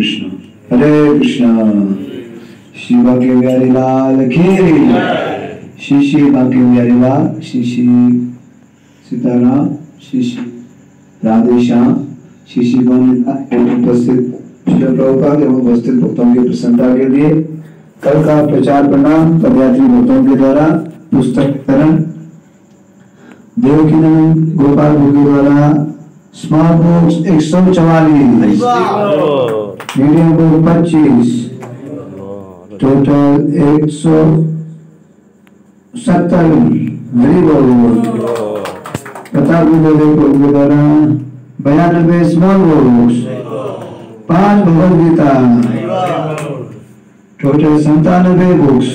कृष्ण। हरे कृष्ण। शिवा के प्यारे लाल खेरी श्री बांके प्यारे लाल श्री सीताराम, श्री श्री राधे श्याम श्री श्री उपस्थित प्रभुपाद एवं उपस्थित भक्तों की प्रसन्नता के लिए कल का प्रचार प्रणाम पदयात्री भक्तों के द्वारा, पुस्तक वितरण देवकीनंद, गोपाल भोगी द्वारा स्मार्ट बुक्स एक सौ चवालीस। मीडियम बुक पच्चीस। टोटल एक सौ सत्तर वेरी बोल प्रताप विद्यालय के द्वारा बयानबे स्मॉल बुक्स पाँच भगवद गीता टोटल संतानबे बुक्स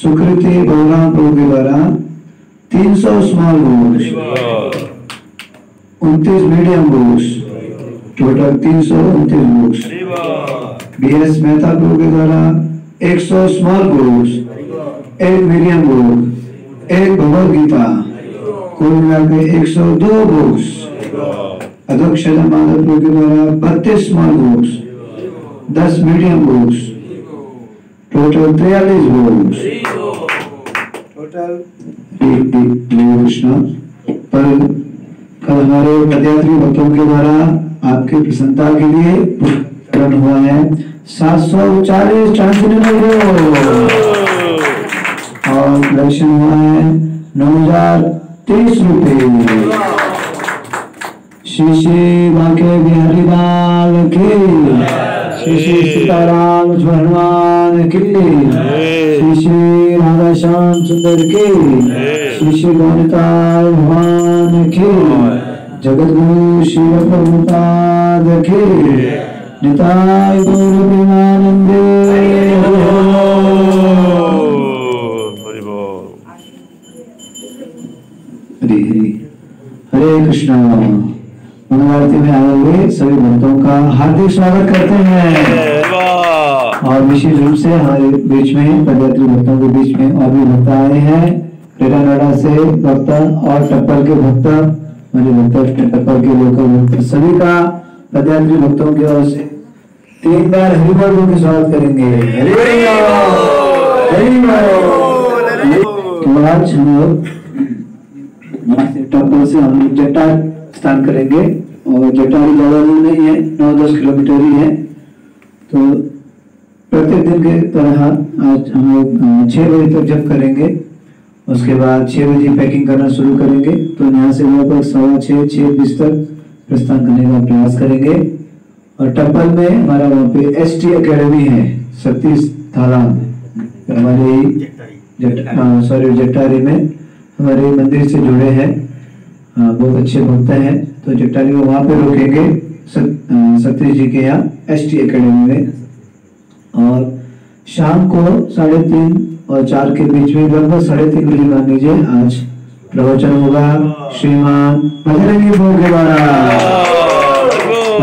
सुकृति बलराम प्रभु के द्वारा तीन सौ स्मॉल बुक्स उनतीस मीडियम बुक्स टोटल तीन सौ उनतीस books B S Mehta Prabhu के द्वारा एक सौ स्मॉल बुक्स एक मीडियम बुक एक भगवद गीता कुल मिला के एक सौ दो बुक्स अध्यक्ष माधव प्रभु के द्वारा बत्तीस स्मॉल बुक्स दस मीडियम बुक्स टोटल तैयलीस बुक्स टोटल कृष्ण पर कल हमारे पदयात्री भक्तों के द्वारा आपकी प्रसन्नता के लिए हुआ है। सात सौ चालीस और कलेक्शन हुआ है नौ हज़ार तीस रुपये। श्री श्री बांके बिहारी लाल की। श्री श्री सीताराम हनुमान की। श्री श्री श्याम सुंदर के। श्री श्री गौनिताय भगवान की। जगत गुरु शिव प्रभुपाद की। निताय गौर प्रेमानंदे। हरे हरे हरे कृष्णा। मंगलारती में आए हुए सभी भक्तों का हार्दिक स्वागत करते हैं। और विशेष रूप से हमारे बीच में पदयात्री भक्तों के बीच में और भी भक्त आए हैं। रेटा नोएडा से भक्त और टप्पल के भक्त मेरे भक्त टप्पल के लोकल भक्त सभी का पदयात्री भक्तों की ओर से तीन बार हरिबोल बोल के स्वागत करेंगे। आज हम लोग टप्पल से हम लोग जटा स्नान करेंगे और जट्टारी ज़्यादा दूर नहीं है, नौ दस किलोमीटर ही है। तो प्रत्येक दिन के तरह आज हम लोग छह बजे तक जब करेंगे, उसके बाद छह बजे पैकिंग करना शुरू करेंगे तो यहाँ से लगभग सवा छः छः बीस तक प्रस्थान करने का प्रयास करेंगे। और टप्पल में हमारा वहाँ पे एस टी अकेडमी है, सतीश तालाब हमारे सॉरी जट्टारी में। हमारे मंदिर से जुड़े हैं। बहुत अच्छे भक्त हैं। तो जट्टारी में वहाँ पे रुकेंगे, सत- सतीश जी के यहाँ एस टी अकेडमी में। और शाम को साढ़े तीन और चार के बीच में लगभग साढ़े तीन बजे मान लीजिए आज प्रवचन होगा श्रीमान बजरंगी प्रभु के द्वारा।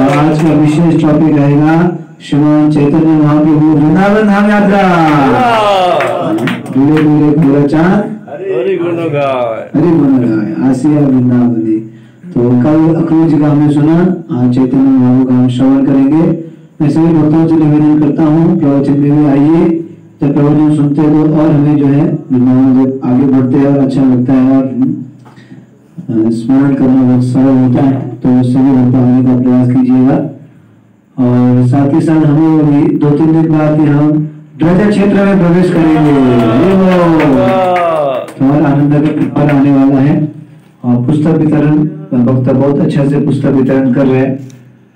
आज का विशेष टॉपिक रहेगा श्रीमान चैतन्य महाप्रभु वृंदावन धाम यात्रा। धीरे धीरे पूरा चाँद। हरि गुण गाय हरि आसिया वृंदावनी तो कल अक्रूर जी का हमने सुना आज चैतन्य महाप्रभु का हम श्रवण करेंगे। मैं सभी भक्तों से निवेदन करता हूँ। प्रवचन में भी आइए जब प्रवचन सुनते हो तो और हमें जो है आगे बढ़ते हैं और अच्छा लगता है और स्मरण करना बहुत सरल होता है तो सभी भक्त आने का प्रयास कीजिएगा। और साथ ही साथ हमें अभी दो तीन दिन बाद ही हम ड्रजर क्षेत्र में प्रवेश करेंगे। हमारा आनंद का पेपर आने वाला है। और पुस्तक वितरण भक्त बहुत अच्छा से पुस्तक वितरण कर रहे हैं।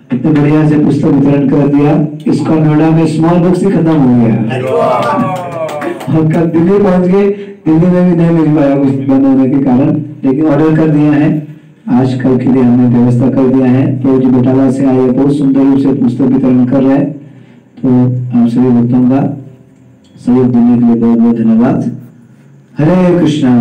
इतने बढ़िया से पुस्तक वितरण कर दिया इसका नोएडा में स्मॉल बुक्स ही खत्म हो गया। और कल दिल्ली पहुँच गए दिल्ली में भी नहीं मिल पाया कुछ बंद होने के कारण लेकिन ऑर्डर कर दिया है। आज कल के लिए हमने व्यवस्था कर दिया है। तो जी बटाला से आए बहुत सुंदर रूप से पुस्तक वितरण कर रहे हैं। तो आप सभी भक्तों का सहयोग देने के लिए बहुत बहुत धन्यवाद हरे कृष्णा।